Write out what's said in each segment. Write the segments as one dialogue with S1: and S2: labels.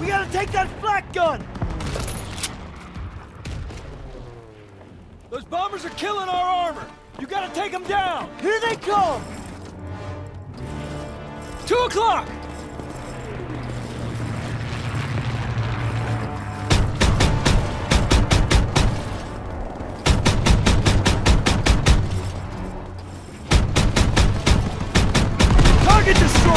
S1: We gotta take that flak gun! Those bombers are killing our armor! You gotta take them down! Here they come! Two o'clock! Target destroyed!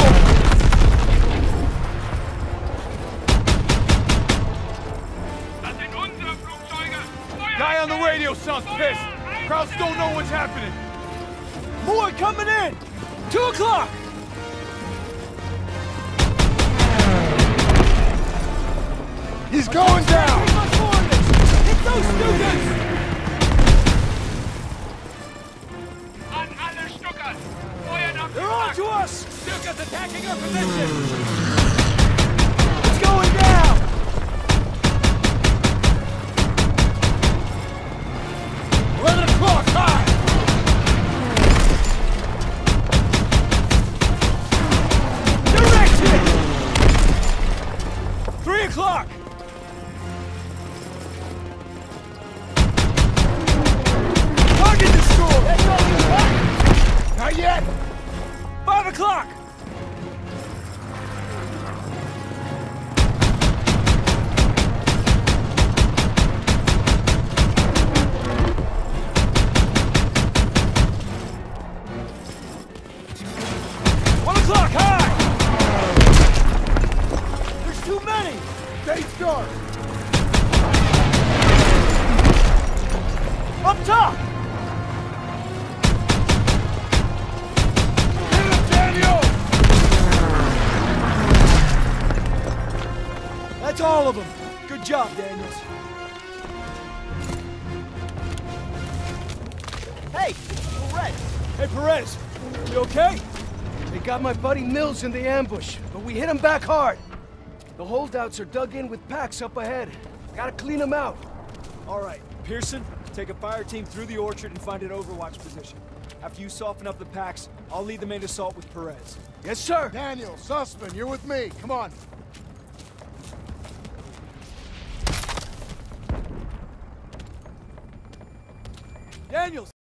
S2: Das sind unsere Flugzeuge! Feuer
S3: Guy on the radio sounds pissed.
S2: frei!
S3: Crowds don't know what's happening.
S1: More coming in! Two o'clock!
S3: He's going down.
S1: Take my coordinates! Hit those students!
S2: An alle Stuckern! Feuern auf die
S1: They're on to us!
S2: Attacking our position!
S1: It's going down!
S3: Eleven o'clock.
S1: Three o'clock! Target destroyed!
S3: Not yet.
S1: Five o'clock! One o'clock, high! There's too many!
S3: Stay sharp.
S1: Up top!
S3: Daniel.
S1: That's all of them. Good job, Daniels. Hey, Perez. Hey, Perez. You okay? They got my buddy Mills in the ambush, but we hit him back hard. The holdouts are dug in with PaKs up ahead. Gotta clean them out. All right, Pierson, take a fire team through the orchard and find an overwatch position. After you soften up the PaKs, I'll lead the main assault with Perez. Yes, sir.
S3: Daniel, Zussman, you're with me. Come on.
S1: Daniels.